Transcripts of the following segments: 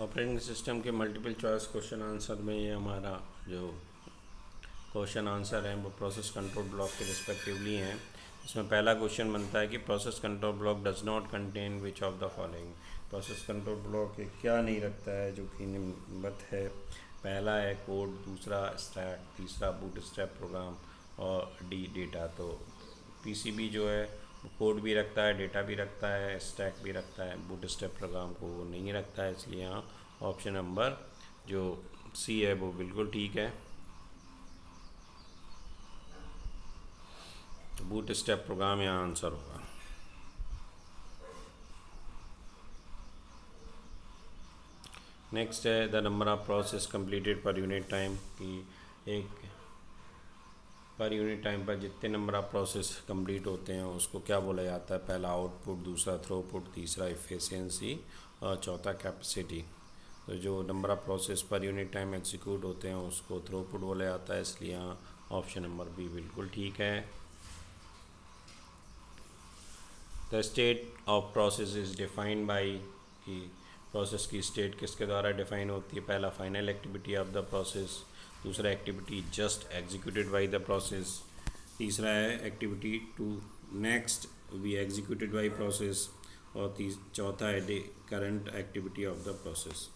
Operating system के multiple choice question answer में ये हमारा जो क्वेश्चन आंसर है, वो प्रोसेस कंट्रोल ब्लॉक के रिस्पेक्टिवली हैं। इसमें पहला क्वेश्चन बनता है कि process control block does not contain which of the following process control block क्या नहीं रखता है, जो कि निम्बत है? पहला है कोड दूसरा स्टैक तीसरा बूट स्टैप प्रोग्राम और डी डेटा तो पीसीबी जो है कोड भी रखता है, डेटा भी रखता है स्टैक भी रखता है बूट स्टेप प्रोग्राम को वो नहीं रखता है इसलिए यहाँ ऑप्शन नंबर जो सी है वो बिल्कुल ठीक है। तो बूट स्टेप प्रोग्राम यहाँ आंसर होगा। नेक्स्ट है the number of process completed per unit time की एक पर यूनिट टाइम पर जितने नंबर ऑफ़ प्रोसेस कंप्लीट होते हैं, उसको क्या बोला जाता है? पहला आउटपुट दूसरा थ्रोपुट तीसरा इफिशियंसी और चौथा कैपेसिटी तो जो number of process per unit time execute होते हैं, उसको थ्रोपुट बोला जाता है, इसलिए यहाँ ऑप्शन नंबर बी बिल्कुल ठीक है। The state of process is defined by कि प्रोसेस की स्टेट किसके द्वारा डिफाइन होती है? पहला final activity of the process दूसरा activity just executed by the process तीसरा है activity to next be executed by process और चौथा है current activity of the process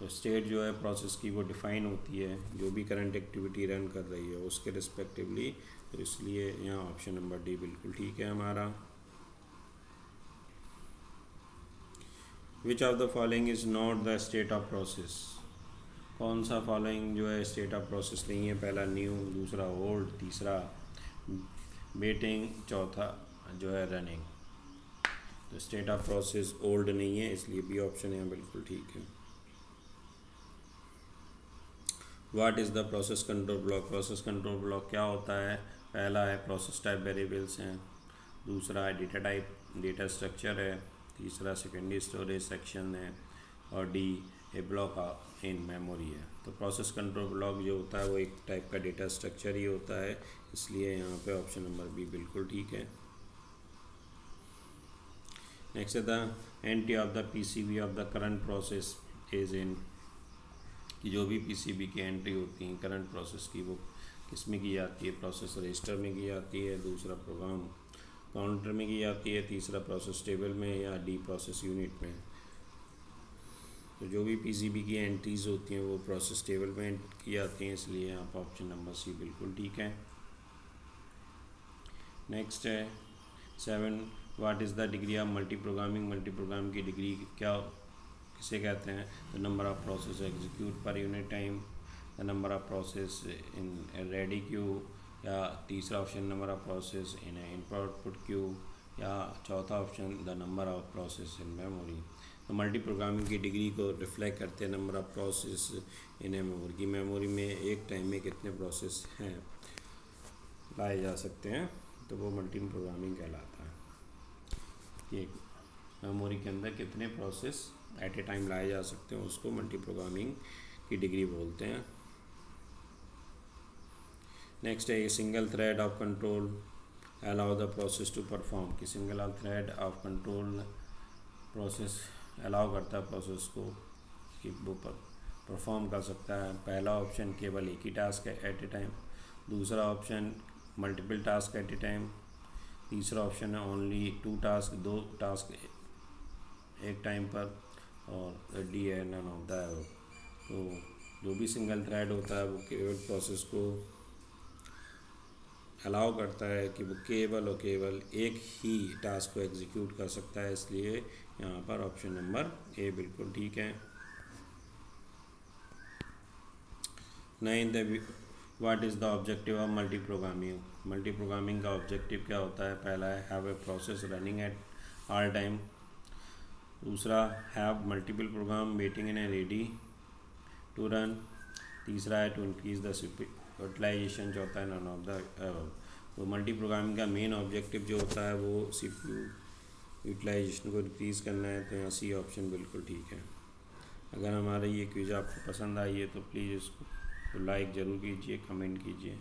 तो स्टेट जो है प्रोसेस की वो डिफ़ाइन होती है, जो भी करंट एक्टिविटी रन कर रही है, उसके रिस्पेक्टिवली तो इसलिए यहाँ ऑप्शन नंबर डी बिल्कुल ठीक है हमारा। Which of the following is not the state of process कौन सा फॉलोइंग जो है स्टेट ऑफ़ प्रोसेस नहीं है? पहला न्यू दूसरा ओल्ड तीसरा बेटिंग चौथा जो है रनिंग तो स्टेट ऑफ़ प्रोसेस ओल्ड नहीं है, इसलिए बी ऑप्शन यहाँ बिल्कुल ठीक है. What is the process control block process control block क्या होता है? पहला है प्रोसेस टाइप वेरिएबल्स हैं. दूसरा है डेटा टाइप डेटा स्ट्रक्चर है. तीसरा सेकेंडरी स्टोरेज सेक्शन है. और D A block in memory है। तो प्रोसेस कंट्रोल ब्लॉक जो होता है, वो एक टाइप का डेटा स्ट्रक्चर ही होता है। इसलिए यहाँ पे ऑप्शन नंबर बी बिल्कुल ठीक है। Next the entry of the PCB of the current process is in कि जो भी पीसीबी की एंट्री होती है करंट प्रोसेस की, वो किसमें की जाती है? प्रोसेस रजिस्टर में की जाती है, दूसरा प्रोग्राम काउंटर में की जाती है, तीसरा प्रोसेस टेबल में या डी प्रोसेस यूनिट में। तो जो भी पीसीबी की एंट्रीज़ होती हैं, वो प्रोसेस टेबल में की जाती हैं, इसलिए यहाँ पर ऑप्शन नंबर सी बिल्कुल ठीक है। नेक्स्ट है seven what is the degree of multiprogramming multiprogram की डिग्री क्या, किसे कहते हैं? The number of process execute per unit time the number of process in ready queue या तीसरा option number of process in input queue या चौथा option the number of process in memory तो मल्टी प्रोग्रामिंग की degree को reflect करते हैं number of process in a memory की मेमोरी में एक टाइम में कितने प्रोसेस हैं, लाए जा सकते हैं तो वो मल्टी प्रोग्रामिंग कहलाता है। ये मेमोरी के अंदर कितने प्रोसेस एट ए टाइम लाए जा सकते हैं, उसको मल्टी प्रोग्रामिंग की डिग्री बोलते हैं। नेक्स्ट है ये single thread of control allow the process to perform कि single thread of control process allow करता है प्रोसेस को कि वो परफॉर्म कर सकता है। पहला ऑप्शन केवल एक ही टास्क है एट ए टाइम दूसरा option multiple task at a time तीसरा ऑप्शन है ओनली टू टास्क दो टास्क एक टाइम पर। और डी है नन होता है तो जो भी सिंगल थ्रेड होता है वो केवल प्रोसेस को अलाउ करता है कि वो केवल और केवल एक ही टास्क को एग्जीक्यूट कर सकता है, इसलिए यहाँ पर ऑप्शन नंबर ए बिल्कुल ठीक है। Nine the what is the objective of multiprogramming multiprogramming का ऑब्जेक्टिव क्या होता है? पहला है have a process running at all time दूसरा have multiple program waiting in a ready to run तीसरा है टू इंक्रीज द यूटिलाइजेशन होता है नन ऑफ़ द तो मल्टी प्रोग्रामिंग का मेन ऑब्जेक्टिव जो होता है, वो सी यूटिलाइजेशन को इंक्रीज़ करना है तो यहाँ सी ऑप्शन बिल्कुल ठीक है। अगर हमारा ये क्विज आपको पसंद आई है तो प्लीज़ इसको लाइक ज़रूर कीजिए कमेंट कीजिए।